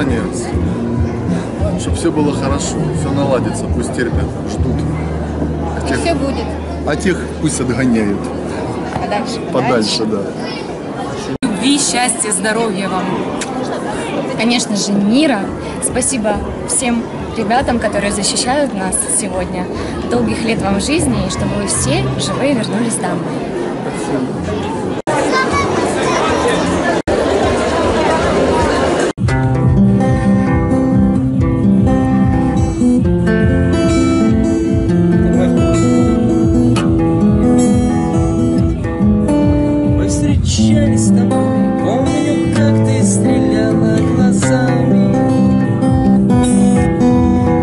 желание, чтобы все было хорошо, все наладится, пусть терпят, ждут. А тех, Все будет а тех пусть отгоняют подальше. подальше, да. Любви, счастья, здоровья вам. Конечно же, мира. Спасибо всем ребятам, которые защищают нас сегодня. Долгих лет вам жизни, и чтобы вы все живые вернулись домой. Мы встречались с тобой, помню, как ты стреляла глазами.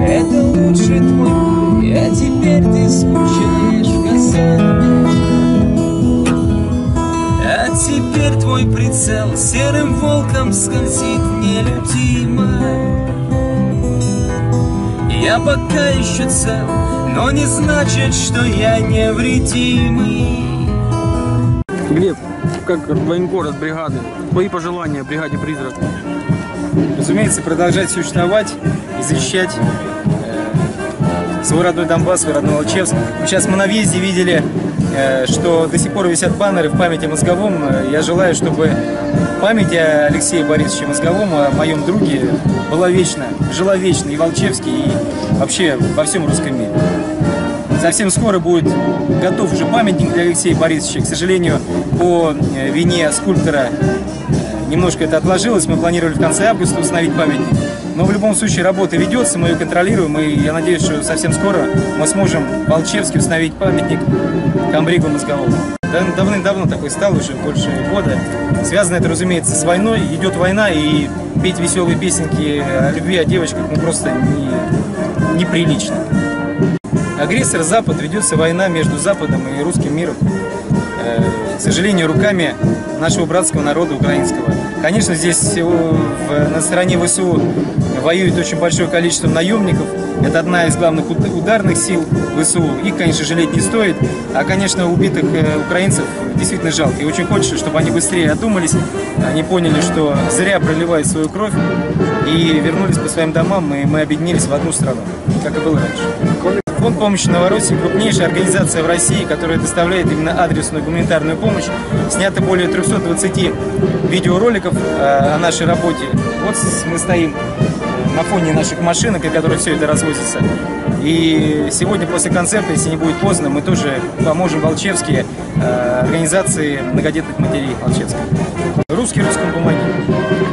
Это лучший твой, а теперь ты скучаешь в Казани. А теперь твой прицел серым волком скользит нелюдимо. Я пока еще цел, но не значит, что я невредимый. Глеб, как военкор от бригады, твои пожелания бригаде «Призрак»? разумеется, продолжать существовать и защищать э, свой родной Донбасс, свой родной Алчевск. Сейчас мы на въезде видели, э, что до сих пор висят баннеры в памяти Мозговом. Я желаю, чтобы память о Алексее Борисовиче Мозговом, о моем друге, была вечна, жила вечно и в Алчевске, и вообще во всем русском мире. Совсем скоро будет готов уже памятник для Алексея Борисовича. К сожалению, по э, вине скульптора э, немножко это отложилось. Мы планировали в конце августа установить памятник. Но в любом случае работа ведется, мы ее контролируем. И я надеюсь, что совсем скоро мы сможем в Волчевске установить памятник Камбригу Мозговому. Да- Давным-давно такой стал, уже больше года. Связано это, разумеется, с войной. Идет война, и петь веселые песенки о любви, о девочках, ну просто не, неприлично. Агрессор Запад, ведется война между Западом и русским миром. К сожалению, руками нашего братского народа украинского. Конечно, здесь на стороне ВСУ воюет очень большое количество наемников. Это одна из главных уд- ударных сил ВСУ. Их, конечно, жалеть не стоит. А, конечно, убитых э, украинцев действительно жалко. И очень хочется, чтобы они быстрее одумались. Они поняли, что зря проливают свою кровь. И вернулись по своим домам, и мы объединились в одну страну, как и было раньше. Фонд помощи Новороссии – крупнейшая организация в России, которая доставляет именно адресную гуманитарную помощь. Снято более 320 видеороликов э, о нашей работе. Вот мы стоим на фоне наших машинок, и которые все это развозится. И сегодня после концерта, если не будет поздно, мы тоже поможем Волчевске, э, организации многодетных матерей Волчевска. Русский русскому помоги.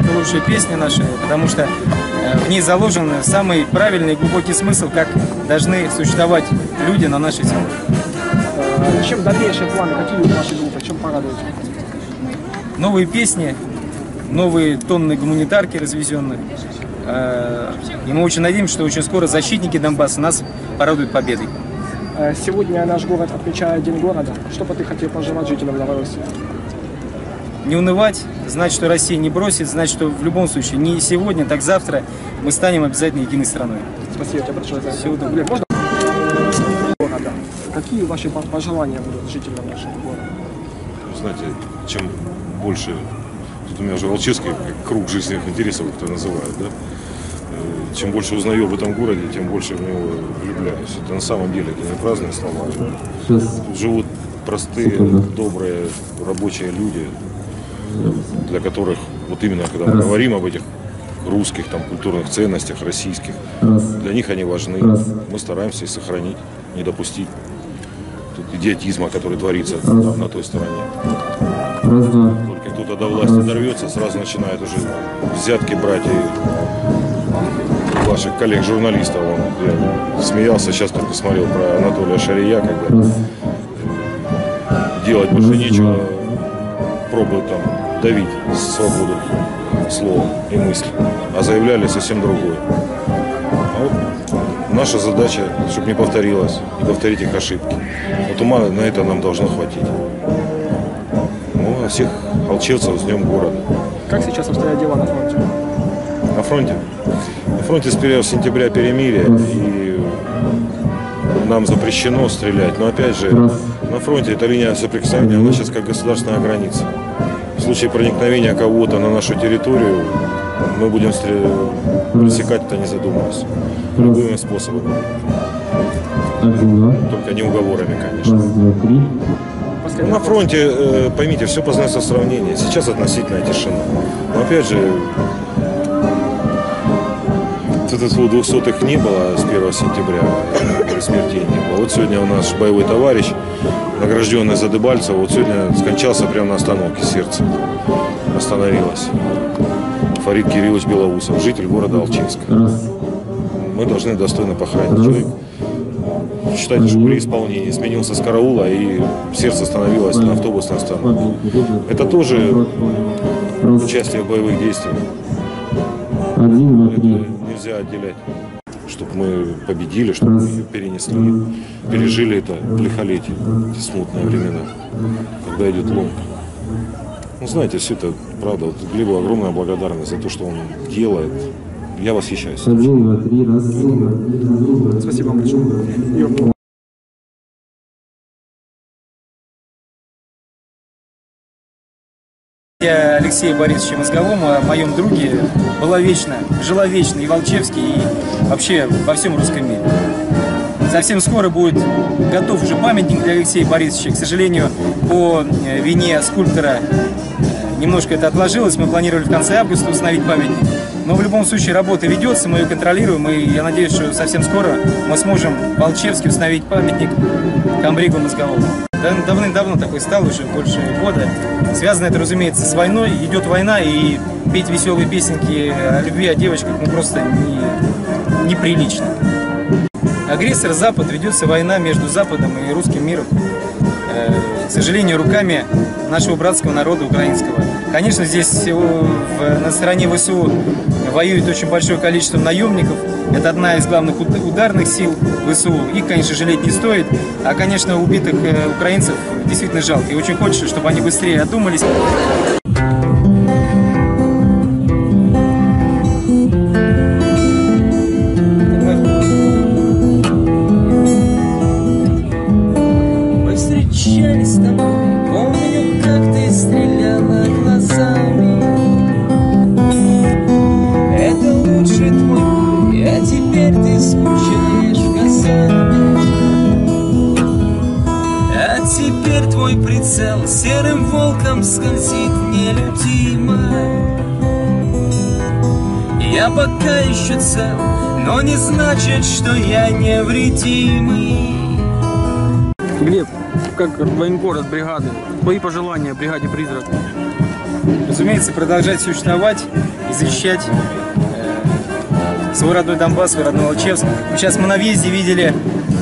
Это лучшая песня наша, потому что э, в ней заложен самый правильный и глубокий смысл, как должны существовать люди на нашей земле. Э, Чем дальнейшие планы, какие у вашей группы, чем порадуете? Новые песни, новые тонны гуманитарки развезенных. Э, И мы очень надеемся, что очень скоро защитники Донбасса нас порадуют победой. Э, Сегодня наш город отмечает День города. Что бы ты хотел пожелать жителям Новороссии? Не унывать, знать, что Россия не бросит, знать, что в любом случае не сегодня, так завтра мы станем обязательно единой страной. Спасибо тебе большое за это. Всего доброго. Можно? Города. Какие ваши по- пожелания будут жителям нашего города? знаете, чем больше, тут у меня уже Волчевский как круг жизненных интересов, как это называют, да, Э, чем больше узнаю об этом городе, тем больше в него влюбляюсь. Это на самом деле это не праздные слова. Тут живут простые, добрые, рабочие люди, для которых, вот именно когда мы говорим об этих русских там культурных ценностях, российских, для них они важны. Мы стараемся их сохранить, не допустить тут идиотизма, который творится там, на той стороне. Только кто-то до власти дорвется, сразу начинает уже взятки брать и ваших коллег-журналистов. Он, я смеялся, сейчас только смотрел про Анатолия Шария, когда делать больше нечего, пробуют там давить свободу слова и мысли, а заявляли совсем другое. А вот наша задача, чтобы не повторилось, не повторить их ошибки. Вот ума на это нам должно хватить. Ну, а всех алчевцев с Днем города. Как сейчас обстоят дела на фронте? На фронте? На фронте с 1 сентября перемирие, и нам запрещено стрелять. Но опять же, на фронте эта линия соприкосновения, она сейчас как государственная граница. В случае проникновения кого-то на нашу территорию, мы будем пресекать это не задумываясь. Любыми способами. Только не уговорами, конечно. Ну, На фронте, э, поймите, все познается в сравнении. Сейчас относительная тишина. Но опять же, вот 200-х не было с 1 сентября, э, смертей не было. Вот сегодня у нас боевой товарищ, награжденный за Дебальцева, вот сегодня скончался прямо на остановке, сердце остановилось. Фарид Кириллович Белоусов, житель города Алчинска. Мы должны достойно похоронить человека. Считайте, что при исполнении сменился с караула и сердце остановилось на автобусной остановке. Это тоже участие в боевых действиях. Это нельзя отделять. Чтобы мы победили, чтобы мы перенесли, пережили это лихолетие, эти смутные времена, когда идет ломка. Ну, знаете, все это правда. Вот Глебу огромная благодарность за то, что он делает. Я восхищаюсь. Спасибо вам большое. Я Алексею Борисовичу Мозговому, о моем друге, была вечно, жила вечно и Волчевский, и вообще во всем русском мире. Совсем скоро будет готов уже памятник для Алексея Борисовича. К сожалению, по э, вине скульптора э, немножко это отложилось. Мы планировали в конце августа установить памятник. Но в любом случае работа ведется, мы ее контролируем, и я надеюсь, что совсем скоро мы сможем в Волчевске установить памятник Камбригу Мозговому. Да- Давным-давно такой стал, уже больше года. Связано это, разумеется, с войной. Идет война, и петь веселые песенки о любви, о девочках, ну просто не, неприлично. Агрессор Запад, ведется война между Западом и русским миром. Э, К сожалению, руками нашего братского народа украинского. Конечно, здесь на стороне ВСУ воюет очень большое количество наемников. Это одна из главных уд- ударных сил ВСУ. Их, конечно, жалеть не стоит. А, конечно, убитых э, украинцев действительно жалко. И очень хочется, чтобы они быстрее одумались. Пока еще цел, но не значит, что я невредимый. Глеб, как военкор от бригады, твои пожелания бригаде «Призрак»? разумеется, продолжать существовать и защищать э, свой родной Донбасс, свой родной Алчевск. Сейчас мы на въезде видели,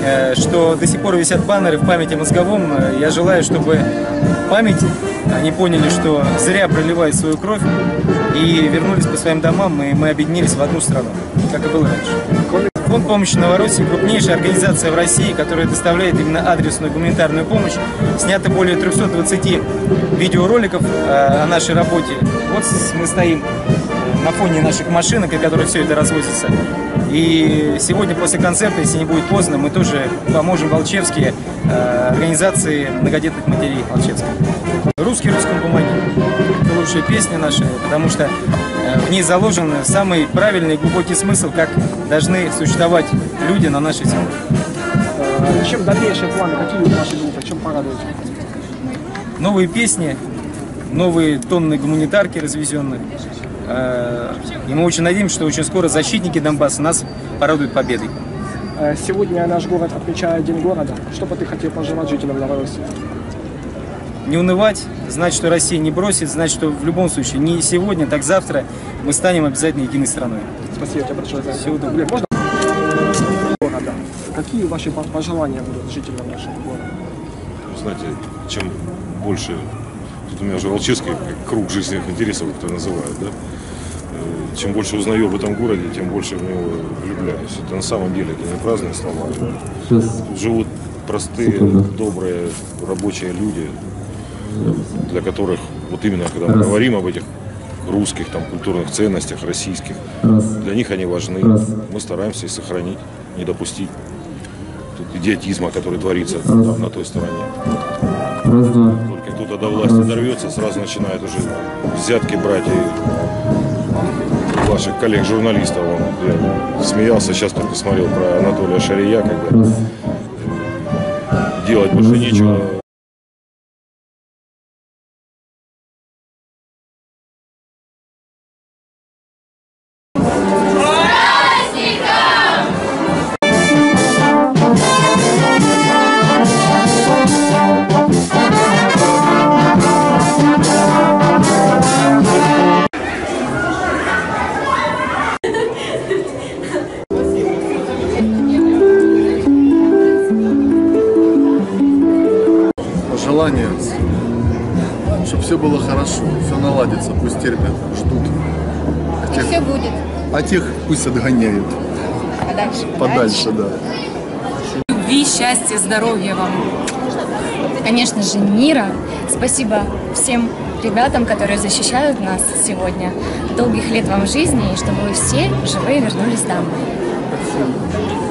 э, что до сих пор висят баннеры в памяти о мозговом. Э, Я желаю, чтобы в памяти они поняли, что зря проливают свою кровь и вернулись по своим домам, и мы объединились в одну страну, как и было раньше. Фонд помощи Новороссии – крупнейшая организация в России, которая доставляет именно адресную гуманитарную помощь. Снято более 320 видеороликов э, о нашей работе. Вот мы стоим на фоне наших машинок, из которых все это развозится. И сегодня после концерта, если не будет поздно, мы тоже поможем Волчевске, э, организации многодетных матерей Волчевска. Русский русскому помоги. Это лучшая песня наша, потому что э, в ней заложен самый правильный и глубокий смысл, как должны существовать люди на нашей земле. Э, Чем дальнейшие планы? Какие у вашей группы? Чем порадуете? Новые песни, новые тонны гуманитарки развезенных. Э, И мы очень надеемся, что очень скоро защитники Донбасса нас порадуют победой. Сегодня наш город отмечает День города. Что бы ты хотел пожелать жителям Новороссии? Не унывать, знать, что Россия не бросит, знать, что в любом случае не сегодня, так завтра мы станем обязательно единой страной. Спасибо тебе большое за. Всего доброго. Можно? Города. Какие ваши по- пожелания будут жителям нашего города? Знаете, чем больше, тут у меня уже Волчевский как круг жизненных интересов, как это называют, да? Э, Чем больше узнаю об этом городе, тем больше в него влюбляюсь. Это на самом деле, это не праздные слова. Живут простые, добрые, рабочие люди, для которых, вот именно когда мы говорим об этих русских там культурных ценностях, российских, для них они важны. Мы стараемся их сохранить, не допустить тут идиотизма, который творится там, на той стороне. Только кто-то до власти дорвется, сразу начинает уже взятки брать и ваших коллег-журналистов. Он, смеялся, сейчас только смотрел про Анатолия Шария, как бы, делать больше нечего. Все наладится, пусть терпят, ждут. А тех, Все будет. а тех пусть отгоняют Подальше. подальше, да. Любви, счастья, здоровья вам. Конечно же, мира. Спасибо всем ребятам, которые защищают нас сегодня. Долгих лет вам жизни, и чтобы вы все живые вернулись домой.